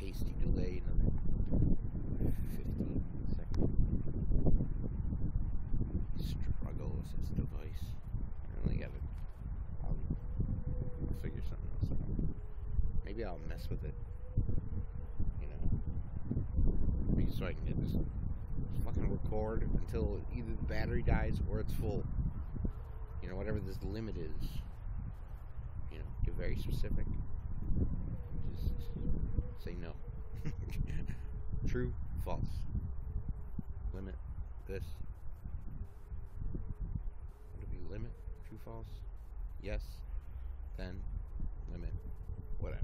hasty delay, another 15 second struggle with this device. I really gotta. I'll, I'll figure something else out. Maybe I'll mess with it. You know, maybe so I can get this, this fucking record until either the battery dies or it's full. You know, whatever this limit is. You know, get very specific. Say no. True, false. Limit this. Would it be limit? True, false? Yes, then, limit, whatever.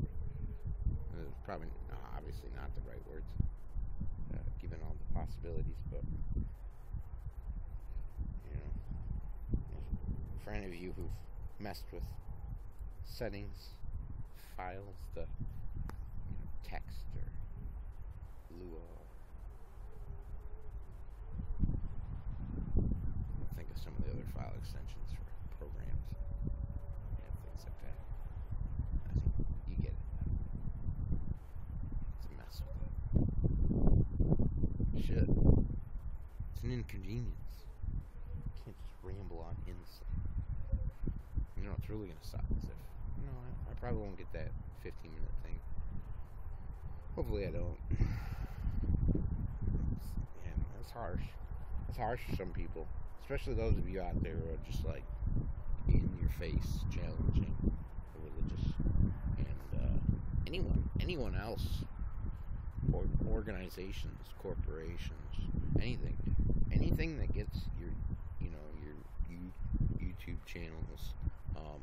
Uh, probably, no, obviously not the right words, uh, given all the possibilities, but, you know, for any of you who've messed with settings, files, the you know, text or Lua. Think of some of the other file extensions for programs and things like that. I think you get it. It's a mess with it. Shit. It's an inconvenience. You can't just ramble on inside. You know, it's really gonna suck is if you know, I, I probably won't get that 15 minute thing. Hopefully, I don't. Yeah, that's harsh. That's harsh for some people, especially those of you out there who are just like in your face, challenging the religious, and uh, anyone, anyone else, or organizations, corporations, anything, anything that gets your, you know, your you, YouTube channels, um,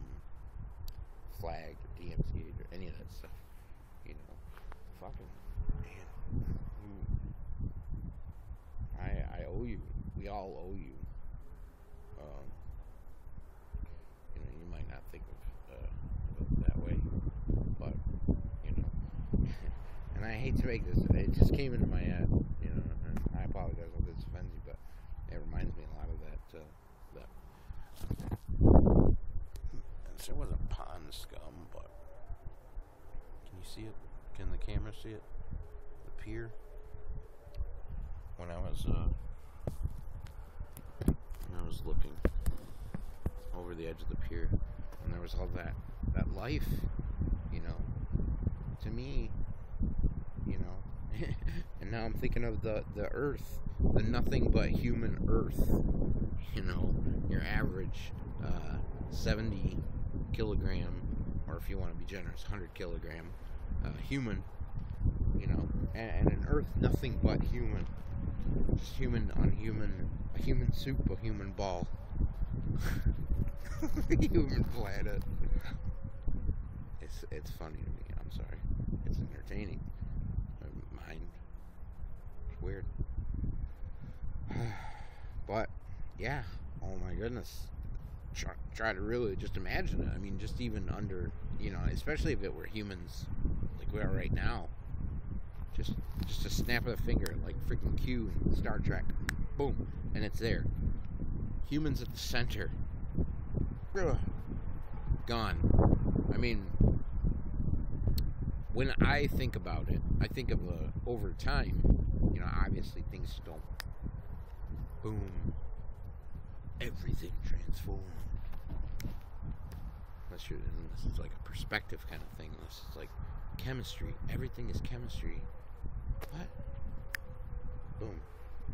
flagged or DMCA'd or any of that stuff. Fucking man, you- I I owe you. We all owe you. Um, you know, you might not think of, uh, of it that way, but you know, and I hate to make this. It just came into my head. You know, and I apologize if this offends you, but it reminds me a lot of that. Uh, that it wasn't pond scum, but can you see it? Can the camera see it? The pier. When I was uh, when I was looking over the edge of the pier, and there was all that that life, you know. To me, you know, and now I'm thinking of the the Earth, the nothing but human Earth. You know, your average uh, 70 kilogram, or if you want to be generous, 100 kilogram uh, human. You know, and, and an Earth nothing but human, just human on human, a human soup, a human ball, human planet. It's it's funny to me. I'm sorry. It's entertaining. Mind. It's weird. but yeah. Oh my goodness. Try, try to really just imagine it. I mean, just even under, you know, especially if it were humans like we are right now. Just just a snap of the finger, like freaking Q in Star Trek. Boom, and it's there. Humans at the center. Ugh. Gone. I mean, when I think about it, I think of uh, over time. You know, obviously things don't. Boom. Everything transformed. Unless you're, and this is like a perspective kind of thing. This is like chemistry. Everything is chemistry. What? Boom.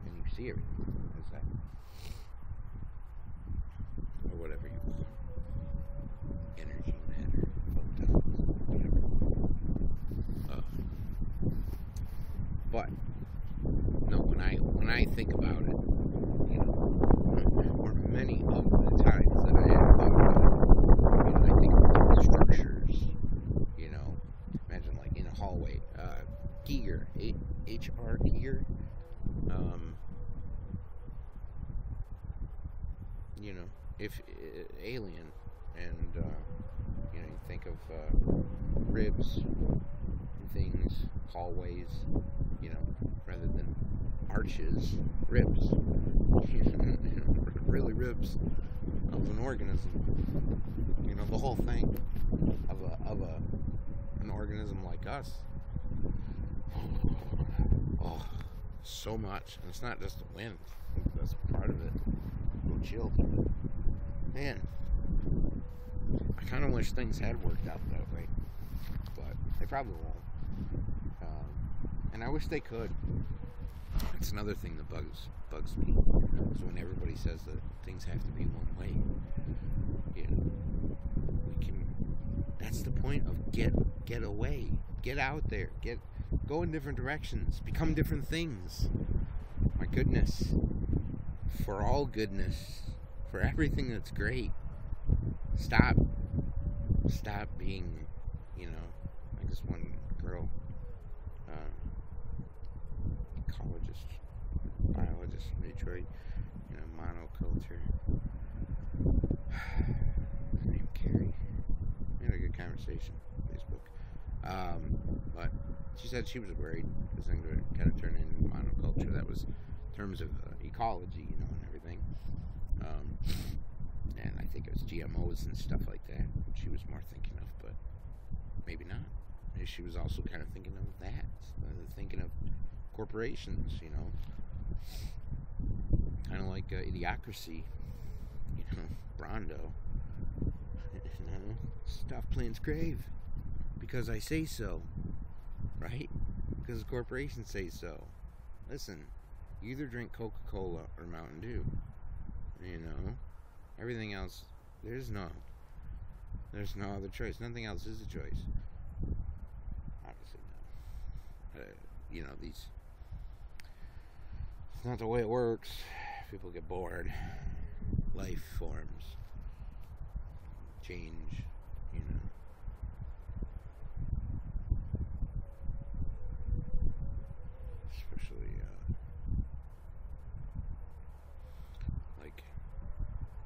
And you see everything. What's that? Or whatever you it. Energy, matter, photons, whatever. Uh, but no, when I when I think about it, you know, or many of the times that I have thought about it, you know, I think about structures. You know, imagine like in a hallway, uh, Giger, A- H.R. Giger. Um, you know, if uh, alien, and uh, you know, you think of uh, ribs and things, hallways, you know, rather than arches, ribs. really ribs of an organism. You know, the whole thing of a of a an organism like us. Oh, so much. And it's not just the wind. That's part of it. Go chilled. Man, I kind of wish things had worked out that way, but they probably won't. And I wish they could. That's another thing that bugs bugs me. Is when everybody says that things have to be one way. You know, we can. That's the point of get get away, get out there, get go in different directions, become different things. My goodness, for all goodness, for everything that's great. Stop, stop being, you know, like this one girl, ecologist, biologist Detroit, you know, monoculture. Her name Carrie. We had a good conversation on Facebook. Um, but she said she was worried because things were kind of turning into monoculture. That was in terms of uh, ecology, you know, and everything. Um, and I think it was GMOs and stuff like that. She was more thinking of, but maybe not. Maybe she was also kind of thinking of that, uh, thinking of corporations, you know, kind of like uh, idiocracy, you know, Brawndo. You know, stop playing grave because I say so, right? Because the corporations say so. Listen, you either drink Coca Cola or Mountain Dew. You know, everything else, there's no, there's no other choice. Nothing else is a choice. Obviously, no. Uh, you know, these, it's not the way it works. People get bored. Life forms change, you know. Especially, uh, like,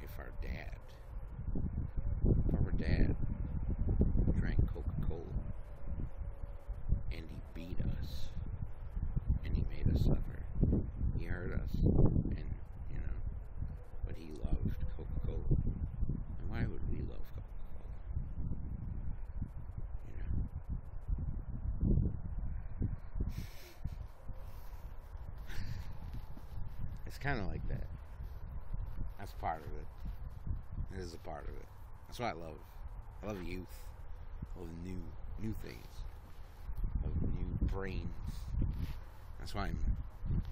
if our dad, if our dad drank Coca Cola and he beat us and he made us suffer, he hurt us, and, you know, but he loved Coca Cola. And why would we love Coca Cola? You know? It's kind of like that. That's part of it. It is a part of it. That's what I love. I love youth. I love new, new things. I love new brains. That's why I'm.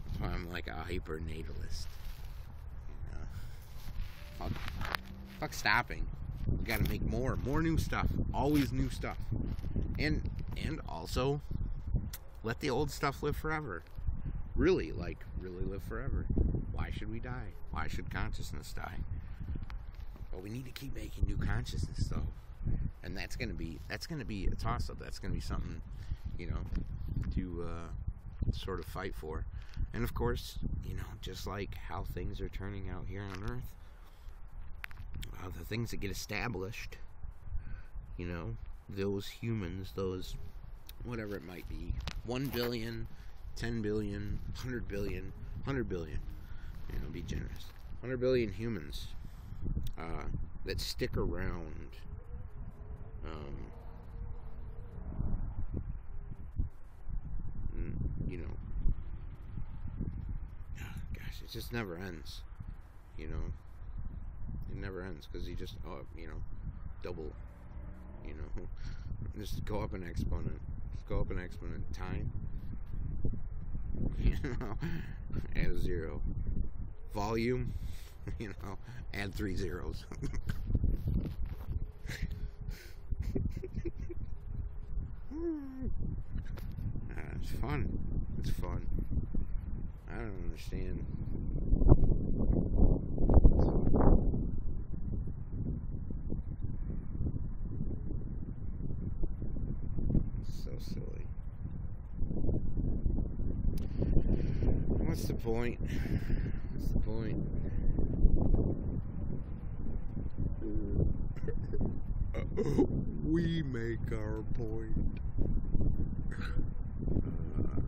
That's why I'm like a hyper natalist. You know. Fuck, fuck stopping. We gotta make more, more new stuff. Always new stuff. And and also let the old stuff live forever. Really, like really live forever. Why should we die? Why should consciousness die? Well, we need to keep making new consciousness though. And that's gonna be that's gonna be a toss up. That's gonna be something, you know, to uh, sort of fight for. And of course, you know, just like how things are turning out here on Earth, uh, the things that get established, you know, those humans, those whatever it might be, 1 billion, 10 billion, 100 billion, 100 billion, you know, be generous. 100 billion humans uh, that stick around. Um, you know, gosh, it just never ends. You know, it never ends because you just, oh, you know, double. You know, just go up an exponent. Just go up an exponent. Time. You know, add a zero. Volume. You know, add three zeros. Uh, it's fun. It's fun. I don't understand. So silly. What's the point? Point? we make our point. Uh,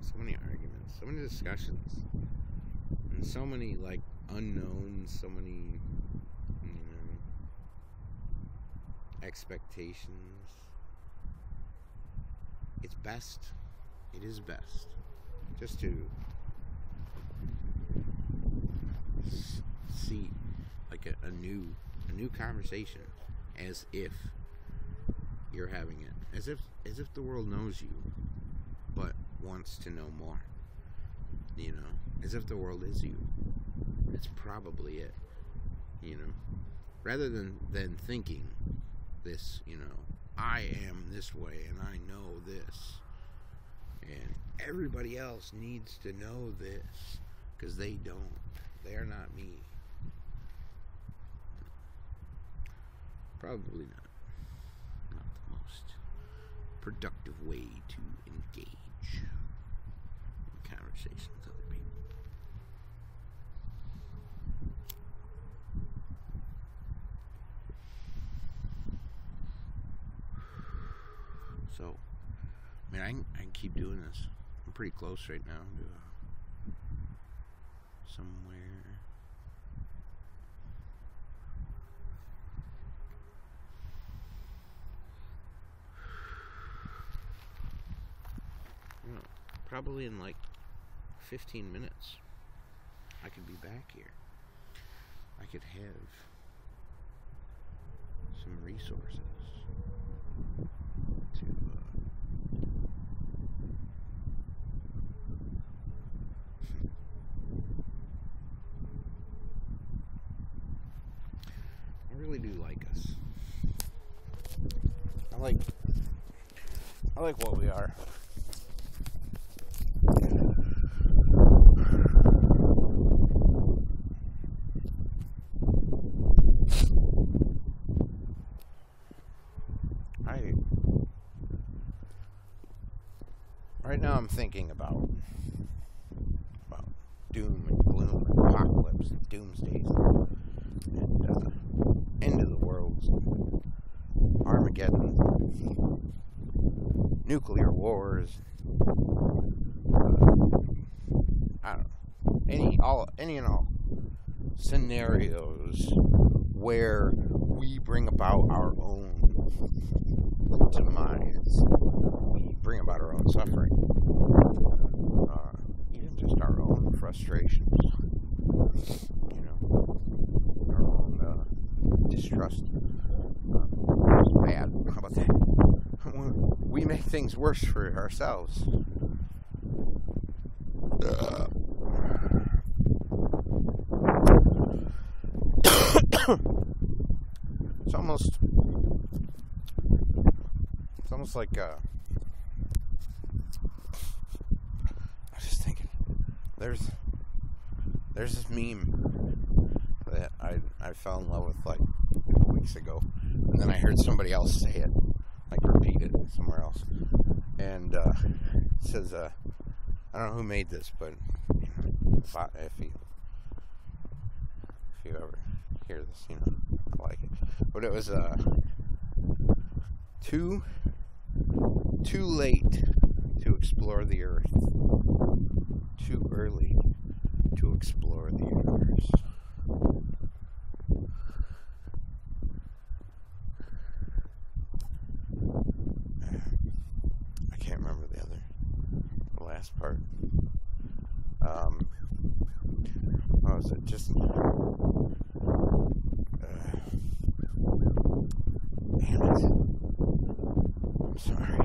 so many arguments, so many discussions, and so many like unknowns, so many, you know, expectations. It's best it is best just to see like a, a new a new conversation as if you're having it. As if as if the world knows you but wants to know more you know? As if the world is you. It's probably it you know? Rather than than thinking this you know i am this way and i know this. And everybody else needs to know this because they don't. They're not me Probably not. Not the most productive way to engage in conversation with other people. So, I mean, I can, I can keep doing this. I'm pretty close right now to uh, somewhere. Probably in like 15 minutes, I could be back here. I could have some resources to uh, I really do like us. I like I like what we are. right now I'm thinking about doom and gloom and apocalypse and doomsdays and uh, end of the worlds, Armageddon, nuclear wars. I don't know any all any and all scenarios where we bring about our own demise We bring about our own suffering, uh, even just our own frustrations, you know, our own uh, distrust. Uh, bad. How about that? We make things worse for ourselves. It's almost it's almost like uh, there's there's this meme that I I fell in love with like weeks ago, and then I heard somebody else say it, like repeat it somewhere else, and uh, it says uh, I don't know who made this, but if, I, if you if you ever hear this, you know I like it, but it was uh too too late explore the earth too early to explore the universe. I can't remember the other, the last part. Um, what was it? Just. Uh, damn it. I'm sorry.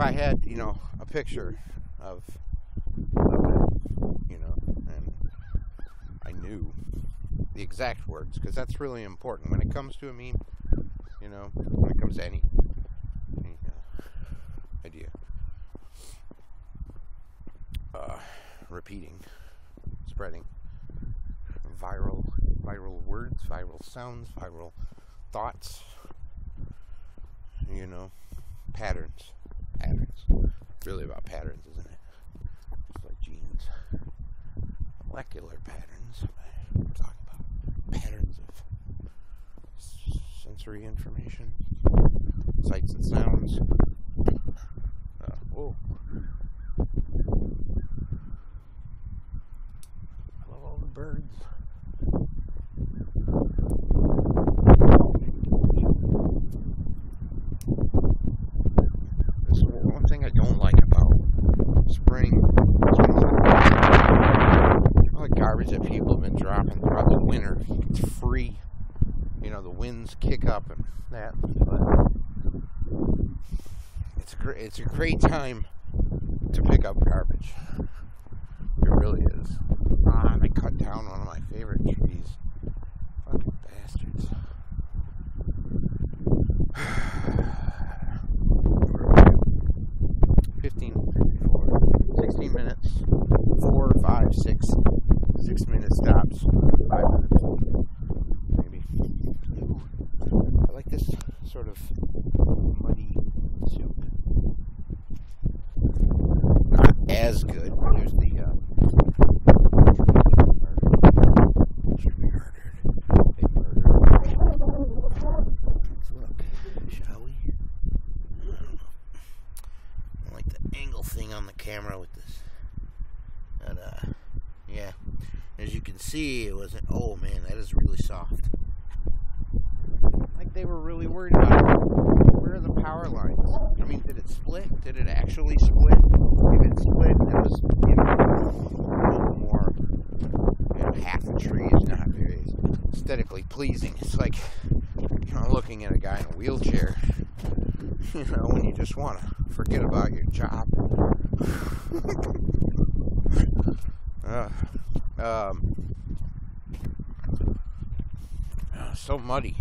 If I had, you know, a picture of, of it, you know, and I knew the exact words, because that's really important when it comes to a meme, you know, when it comes to any, any uh, idea. Uh, repeating, spreading, viral, viral words, viral sounds, viral thoughts, you know, patterns really about patterns, isn't it? Just like genes. Molecular patterns. I'm talking about patterns of sensory information, sights and sounds. Uh, oh. I love all the birds. This is one thing I don't like about spring. All the garbage that people have been dropping throughout the winter. It's free. You know, the winds kick up and that. But it's a great, time to pick up garbage. It really is. Ah, they cut down one of my favorite trees. Fucking bastards. 15, 54, 16 minutes, four, five, six, six minute stops, five minutes, maybe. I like this sort of muddy soup. Not as good. Here's the uh, should be murdered. They murdered. Let's look, shall we? I don't know. I like the thing on the camera with this. But uh, yeah. As you can see, it wasn't. Oh man, that is really soft. Like they were really worried about it. where are the power lines. I mean, did it split? Did it actually split? If it split, it was you know a little more. You know, half the tree is not very aesthetically pleasing. It's like you know looking at a guy in a wheelchair. You know, when you just want to forget about your job. Uh, um, uh, so muddy.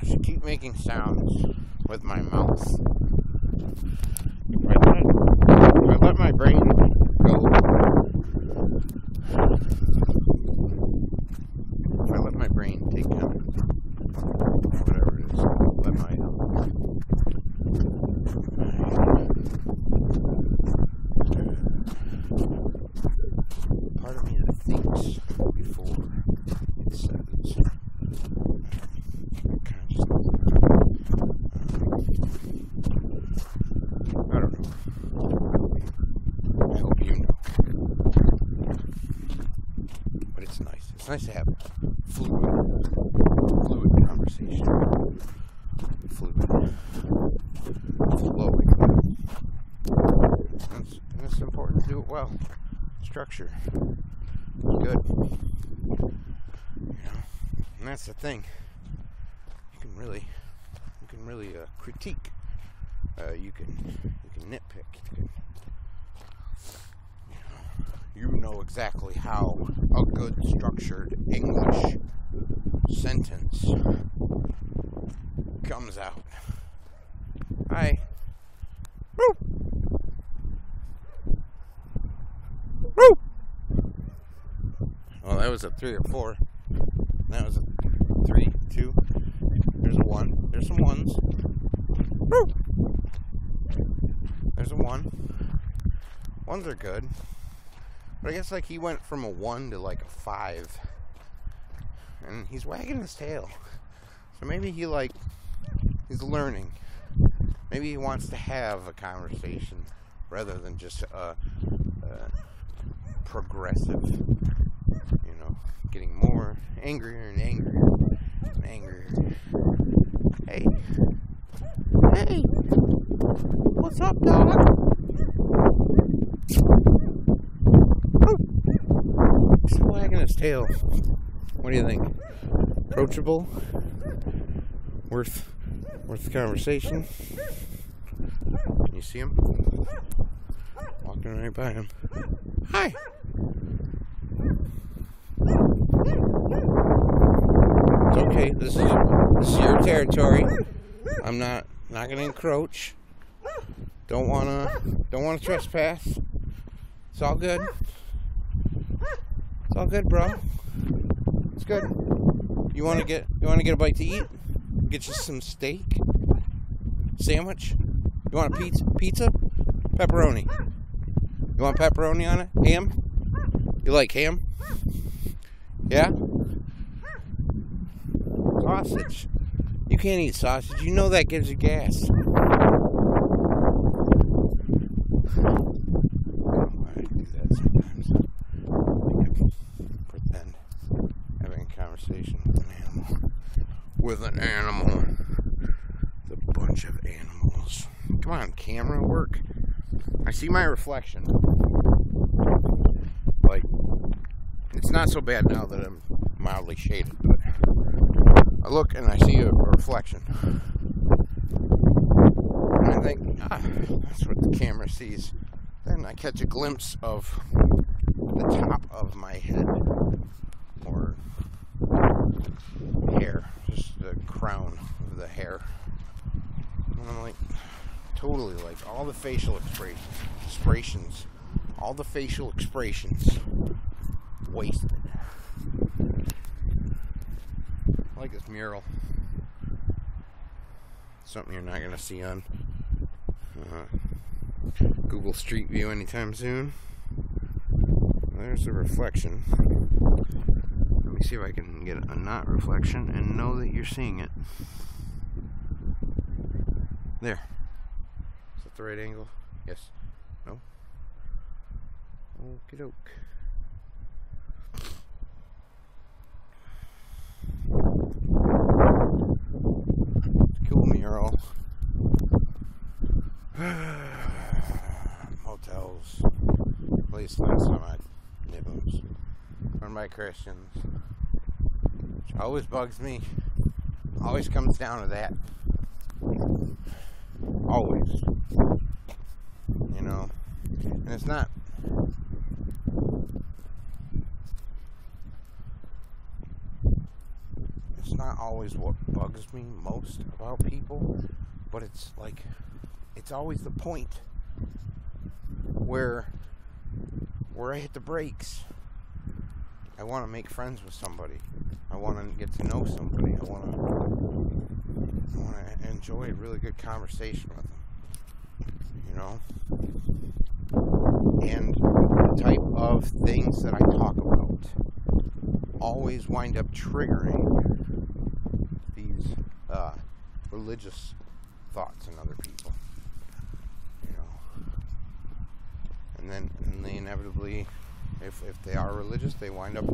I should keep making sounds with my mouth. I let, I let my brain go, if I let my brain take kind of whatever it is, let my um, part of me that thinks before it says. Kind of just, I don't know. I hope you know. But it's nice. It's nice to have fluid, fluid conversation. Fluid, flowing. It's important to do it well. Structure. Good. You know, and that's the thing. You can really, you can really uh, critique. Uh, you can, you can nitpick. You can, you know, exactly how a good structured English sentence comes out. Hi. Woo. Woo. Well, that was a three or four. That was a three, two. There's a one. There's some ones. Woo. There's a one. Ones are good. But I guess like he went from a one to like a five. And he's wagging his tail. So maybe he like he's learning. Maybe he wants to have a conversation rather than just a, a progressive, you know, getting more angrier and angrier and angrier. Hey, hey, what's up, dog? He's wagging his tail. What do you think? Approachable? Worth worth the conversation? Can you see him? Walking right by him. Hi. It's okay. This is this is your territory. I'm not not gonna encroach. Don't wanna don't wanna trespass. It's all good. It's all good, bro. It's good. You wanna get you wanna get a bite to eat? Get you some steak? Sandwich? You want a pizza? Pizza? Pepperoni. You want pepperoni on it? Ham? You like ham? Yeah? Sausage. You can't eat sausage. You know that gives you gas. I do that sometimes. Pretend having a conversation with an animal. With an animal. The bunch of animals. Come on, camera work. I see my reflection. Like, it's not so bad now that I'm mildly shaded, but I look and I see a, a reflection. And I think, ah, that's what the camera sees. Then I catch a glimpse of the top of my head or hair, just the crown of the hair. And I'm like, totally like all the facial expressions, all the facial expressions wasted. I like this mural. Something you're not gonna see on uh, Google Street View anytime soon. There's the reflection. Let me see if I can get a not reflection and know that you're seeing it. There. The right angle? Yes. No? Okie doke. Cool mural. Motels. At least last time I did was run by Christians. Which always bugs me. Always comes down to that. Always. You know? And it's not it's not always what bugs me most about people, but it's like it's always the point where where I hit the brakes. I want to make friends with somebody. I want to get to know somebody. I want to I want to enjoy a really good conversation with them. You know? And the type of things that I talk about always wind up triggering these uh, religious thoughts in other people. You know, and then and they inevitably, if if they are religious, they wind up